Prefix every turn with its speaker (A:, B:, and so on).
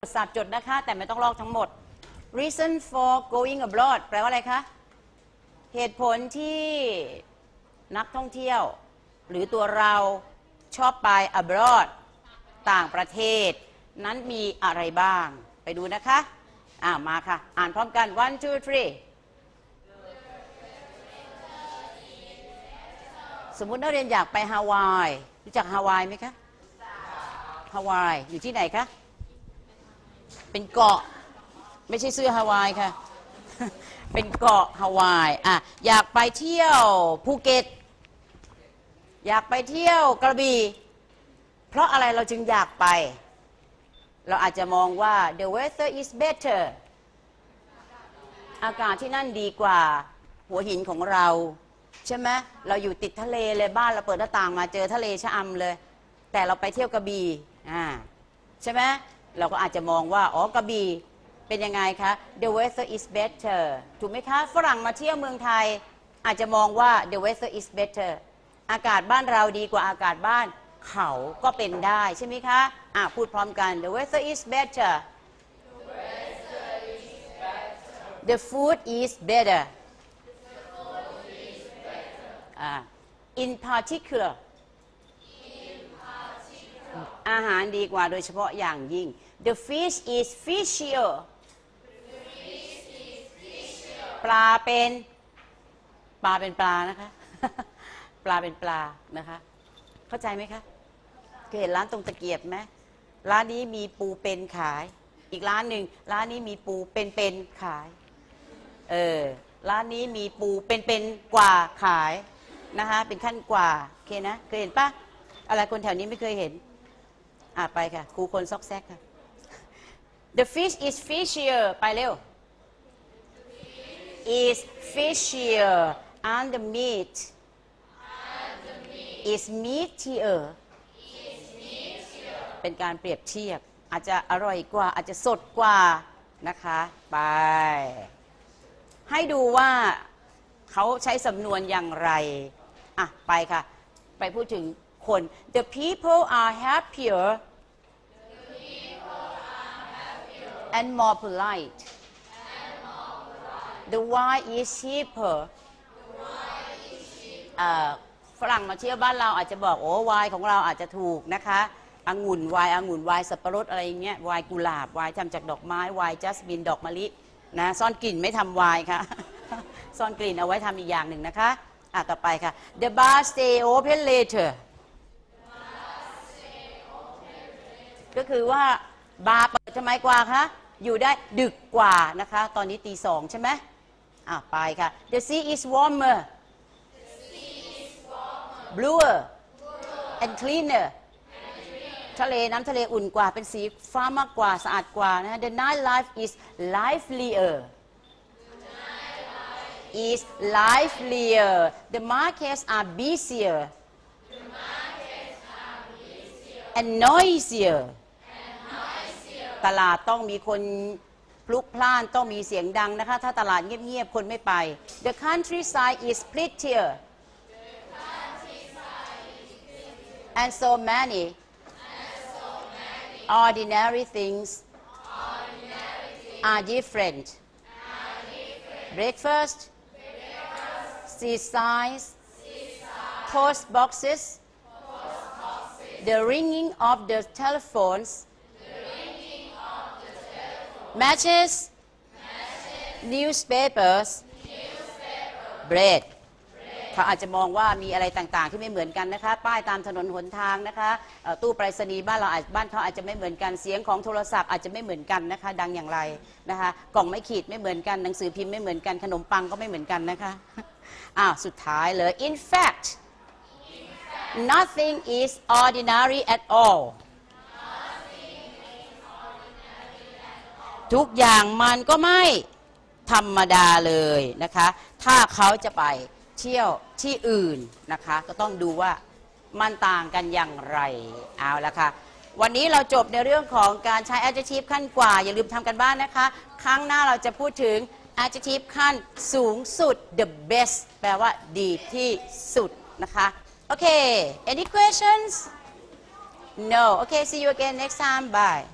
A: สับจดนะคะ แต่ไม่ต้องลอกทั้งหมด reason for going abroad แปลว่าอะไรคะ เหตุผลที่นักท่องเที่ยว หรือตัวเราชอบไป abroad ต่างประเทศ นั้นมีอะไรบ้าง ไปดูนะคะ อ่ามาค่ะ อ่านพร้อมกัน one two three สมมุตินักเรียนอยากไปฮาวาย รู้จักฮาวายไหมคะ ฮาวาย อยู่ที่ไหนคะ เป็นเกาะ ไม่ใช่เสื้อฮาวายค่ะ เป็นเกาะฮาวายอะอยากไปเที่ยวภูเก็ต อยากไปเที่ยวกระบี่เพราะอะไรเราจึงอยากไป เราอาจจะมองว่า the weather is better อากาศที่นั่นดีกว่าหัวหินของเรา ใช่ไหมเราอยู่ติดทะเลเลยบ้านเราเปิดหน้าต่างมาเจอทะเลชะอำเลย แต่เราไปเที่ยวกระบี่อ่าใช่ไหม เราก็อาจจะมองว่า อ๋อกระบี่เป็นยังไงคะ the weather is better ถูกไหมคะ ฝรั่งมาเที่ยวเมืองไทย อาจจะมองว่า the weather is better อากาศบ้านเราดีกว่าอากาศบ้านเขาก็เป็นได้ใช่ไหมคะ อะ พูดพร้อมกัน the weather is better the food is better อ่า in particular อาหารดีกว่าโดยเฉพาะอย่างยิ่ง the fish is fishier ปลาเป็นปลาเป็นปลานะคะ ปลาเป็นปลานะคะ เข้าใจไหมคะเคยเห็นร้านตรงตะเกียบไหมร้านนี้มีปูเป็นขาย อีกร้านหนึ่งร้านนี้มีปูเป็นๆขาย เออร้านนี้มีปูเป็นๆกว่าขายนะคะเป็นขั้นกว่าโอเคนะเคยเห็นปะอะไรคนแถวนี้ไม่เคยเห็นอะไปค่ะครูคนซอกแซกค่ะ The fish is fishier ไปเร็ว is fishier and the meat is meatier เป็นการเปรียบเทียบ อาจจะอร่อยกว่า อาจจะสดกว่านะคะ ไป ให้ดูว่าเขาใช้สำนวนอย่างไร อะ ไปค่ะ ไปพูดถึงคน the people are happier and more polite the wine is cheaper ฝรั่งมาเที่ยวบ้านเราอาจจะบอกโอ้ไวน์ของเราอาจจะถูกนะคะองุ่นไวน์องุ่นไวน์สับปะรดอะไรอย่างเงี้ยไวน์กุหลาบไวน์ทำจากดอกไม้ไวน์จัสมินดอกมะลินะซ่อนกลิ่นไม่ทำไวน์ค่ะ ซ่อนกลิ่นเอาไว้ทำอีกอย่างหนึ่งนะคะอะต่อไปค่ะ the bar stay open later ก็คือว่า บาร์เปิดทำไมกว่าคะอยู่ได้ดึกกว่านะคะ ตอนนี้ตีสองใช่ไหมอะไปค่ะ the sea is warmer bluer and cleaner ทะเลน้ำทะเลอุ่นกว่าเป็นสีฟ้ามากกว่าสะอาดกว่านะ the night life is livelier is livelier the markets are busier and noisier ตลาดต้องมีคนพลุกพล่านต้องมีเสียงดังนะคะ ถ้าตลาดเงียบๆ คนไม่ไป the countryside is prettier and so many ordinary things are different breakfast seat signs post boxes the ringing of the telephones matches newspapers bread เขาอาจจะมองว่ามีอะไรต่างๆ ที่ไม่เหมือนกันนะคะ ป้ายตามถนนหนทางนะคะตู้ไปรษณีย์บ้านเราอาจบ้านเขาอาจจะไม่เหมือนกันเสียงของโทรศัพท์อาจจะไม่เหมือนกันนะคะ ดังอย่างไรนะคะ กล่องไม่ขีดไม่เหมือนกันหนังสือพิมพ์ไม่เหมือนกันขนมปังก็ไม่เหมือนกันนะคะอ้าวสุดท้ายเลย in fact nothing is ordinary at all ทุกอย่างมันก็ไม่ธรรมดาเลยนะคะ ถ้าเขาจะไปเที่ยวที่อื่นนะคะ ก็ต้องดูว่ามันต่างกันอย่างไรเอาละค่ะวันนี้เราจบในเรื่องของการใช้ adjective ขั้นกว่า อย่าลืมทำกันบ้านนะคะ ครั้งหน้าเราจะพูดถึง adjective ขั้นสูงสุด the best แปลว่าดีที่สุดนะคะโอเค any questions no okay see you again next time bye